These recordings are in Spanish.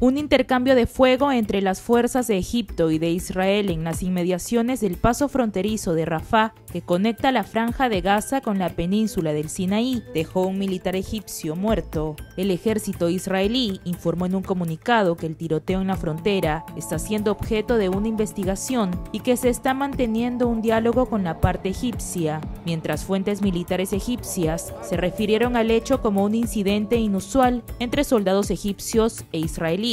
Un intercambio de fuego entre las fuerzas de Egipto y de Israel en las inmediaciones del paso fronterizo de Rafah, que conecta la franja de Gaza con la península del Sinaí, dejó un militar egipcio muerto. El ejército israelí informó en un comunicado que el tiroteo en la frontera está siendo objeto de una investigación y que se está manteniendo un diálogo con la parte egipcia, mientras fuentes militares egipcias se refirieron al hecho como un incidente inusual entre soldados egipcios e israelíes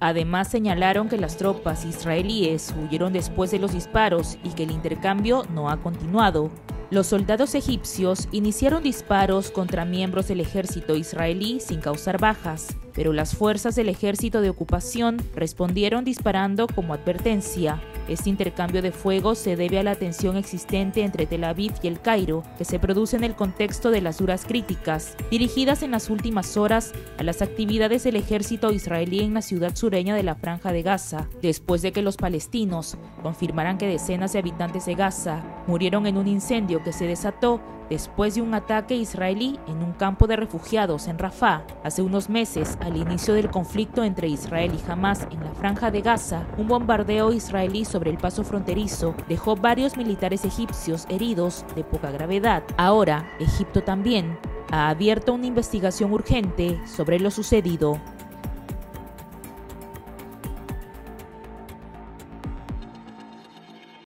Además señalaron que las tropas israelíes huyeron después de los disparos y que el intercambio no ha continuado. Los soldados egipcios iniciaron disparos contra miembros del ejército israelí sin causar bajas, pero las fuerzas del ejército de ocupación respondieron disparando como advertencia. Este intercambio de fuego se debe a la tensión existente entre Tel Aviv y el Cairo, que se produce en el contexto de las duras críticas, dirigidas en las últimas horas a las actividades del ejército israelí en la ciudad sureña de la Franja de Gaza, después de que los palestinos confirmaran que decenas de habitantes de Gaza murieron en un incendio que se desató después de un ataque israelí en un campo de refugiados en Rafah. Hace unos meses, al inicio del conflicto entre Israel y Hamas en la franja de Gaza, un bombardeo israelí sobre el paso fronterizo dejó varios militares egipcios heridos de poca gravedad. Ahora, Egipto también ha abierto una investigación urgente sobre lo sucedido.